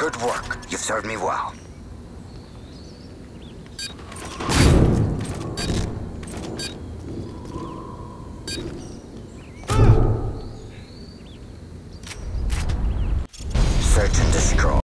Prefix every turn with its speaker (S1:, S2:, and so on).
S1: Good work. You've served me well. Search and destroy.